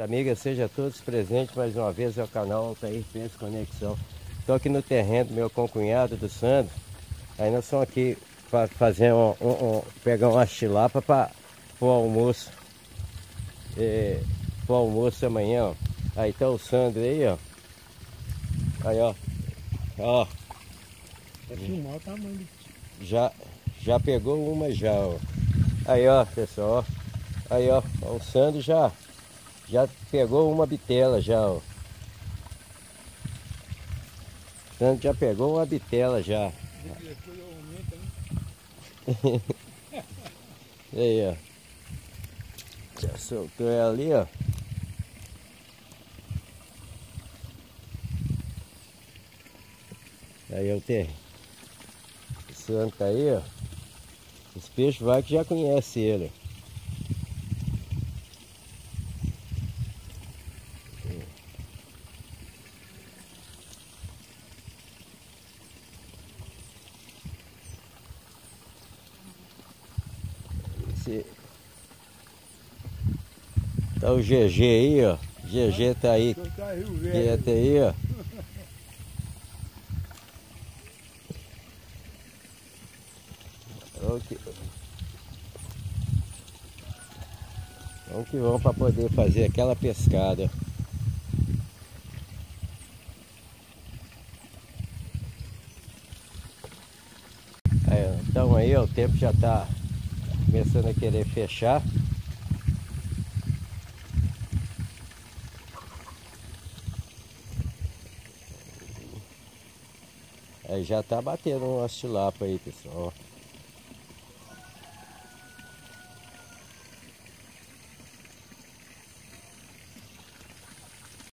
Amigas, sejam todos presentes mais uma vez ao canal Altair Pes Conexão. Estou aqui no terreno do meu concunhado do Sandro. Aí nós estamos aqui para fazer um, um, um, pegar uma chilapa para o almoço. É, para o almoço amanhã, ó. Aí tá o Sandro aí, ó. Aí, ó. Ó. É filmar o tamanho Já, já pegou uma já, ó. Aí, ó, pessoal, ó. Aí, ó. O Sandro já já pegou uma bitela já, ó. Tanto já pegou uma bitela já. aí, ó. Já soltou ela ali, ó. Aí eu tenho. O santo tá aí, ó. Os peixes vai que já conhece ele. Esse... Tá o GG aí, ó. GG tá aí. Quieto aí, ó. Vamos que, vamos que vamos para poder fazer aquela pescada. Aí, então aí ó, o tempo já está começando a querer fechar. Aí já tá batendo umas tilapa aí, pessoal.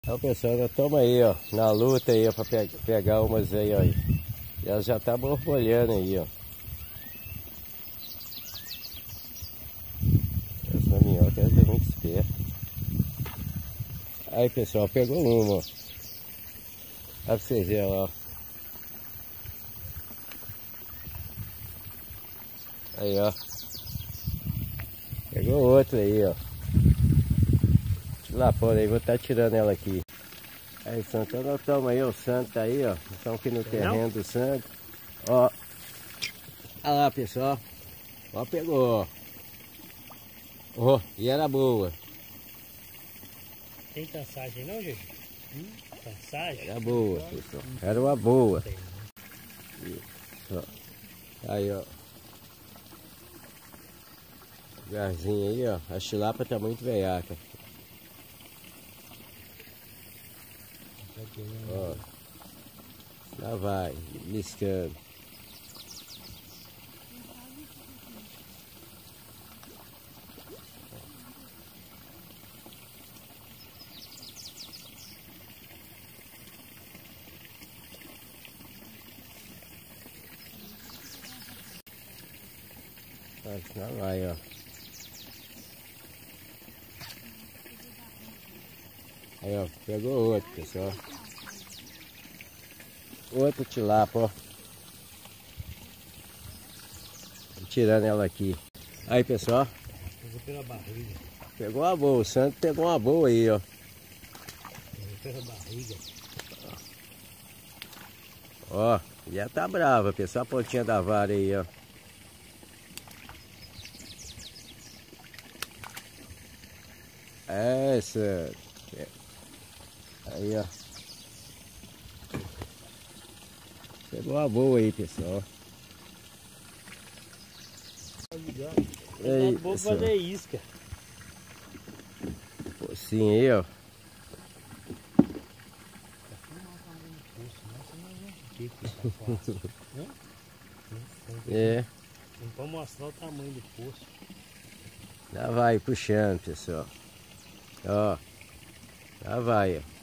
Então pessoal, nós estamos aí, ó, na luta aí, para pe pegar umas aí, ó. E já tá borbulhando aí, ó. Essa minhoca é muito esperta. Aí pessoal, pegou uma, ó. Olha pra vocês verem lá, ó. Aí, ó. Pegou outro aí, ó. Lá fora aí, vou estar tá tirando ela aqui. Aí, Santo, nós estamos aí, o Santo tá aí, ó. Estamos aqui no terreno do Santo. Ó. Olha lá, pessoal. Ó, pegou, ó. Ó, e era boa. Tem cansagem não, gente? Hum? Cansagem? Era boa, pessoal. Era uma boa. Isso, ó. Aí, ó. Lugarzinho aí, ó. A chilapa tá muito veiaca. Ó. Lá vai, liscando. Lá vai, ó. Aí, ó, pegou outro, pessoal. Outro tilápia, ó. Tô tirando ela aqui. Aí, pessoal. Pegou pela barriga. Pegou uma boa, o Santo pegou uma boa aí, ó. Pegou pela barriga. Ó, já tá brava, pessoal. A pontinha da vara aí, ó. Essa. Aí, ó. Pegou a boa aí, pessoal. É bom fazer isca. Pocinho aí, ó. É. Não pode mostrar o tamanho do poço. Já vai puxando, pessoal. Ó. Já vai, ó.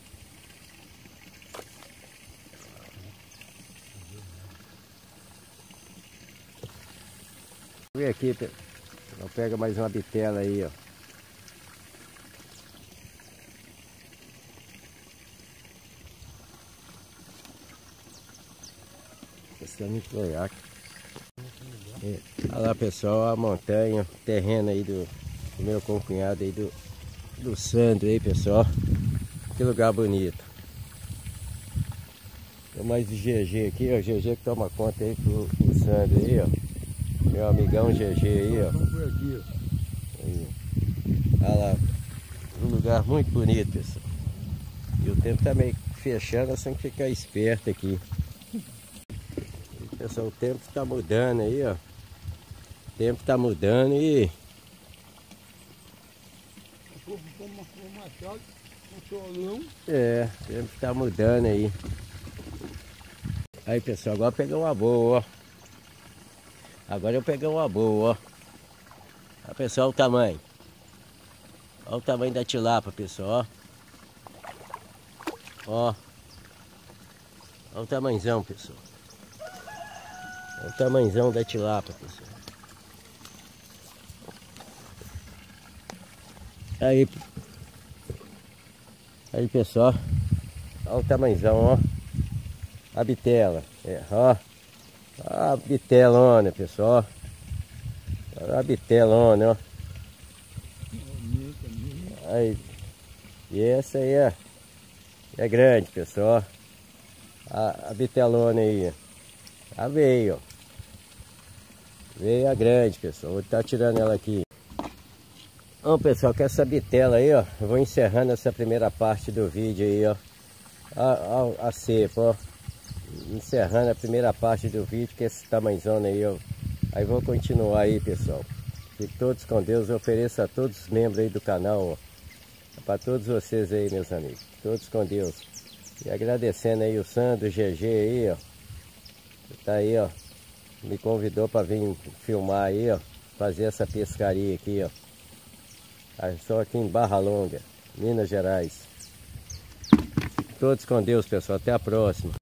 Vem aqui, pega mais uma bitela aí, ó. Esse é muito goiaco. É. Olha lá pessoal, a montanha, terreno aí do, do meu concunhado aí do, do Sandro aí, pessoal. Que lugar bonito. Tem mais o GG aqui, ó. GG que toma conta aí pro, pro Sandro aí, ó. Meu amigão GG aí, ó. Aí. Olha lá. Um lugar muito bonito, pessoal. E o tempo tá meio fechando, nós temos que ficar esperto aqui. E, pessoal, o tempo tá mudando aí, ó. O tempo tá mudando e É, o tempo tá mudando aí. Aí pessoal, agora pegar uma boa. Agora eu peguei uma boa. Olha pessoal o tamanho. Olha o tamanho da tilapa, pessoal, ó. Olha o tamanzão, pessoal. Olha o tamanzão da tilapa, pessoal. Aí, Aí pessoal, olha o tamanzão, ó. A bitela, é, ó. A bitelona, pessoal. A bitelona, ó. Aí. E essa aí é, é grande, pessoal. A, a bitelona aí. A veio, ó. Veio a grande, pessoal. Vou estar tá tirando ela aqui. Bom pessoal, com essa bitela aí, ó, eu vou encerrando essa primeira parte do vídeo aí, ó. A, a, a cepa, ó. Encerrando a primeira parte do vídeo, que é esse tamanhozão aí, ó. Aí vou continuar aí, pessoal. Fique todos com Deus, eu ofereço a todos os membros aí do canal, ó. Para todos vocês aí, meus amigos. Todos com Deus. E agradecendo aí o Sandro, o GG aí, ó. Tá aí, ó. Me convidou para vir filmar aí, ó. Fazer essa pescaria aqui, ó. Estou aqui em Barra Longa, Minas Gerais. Todos com Deus, pessoal. Até a próxima.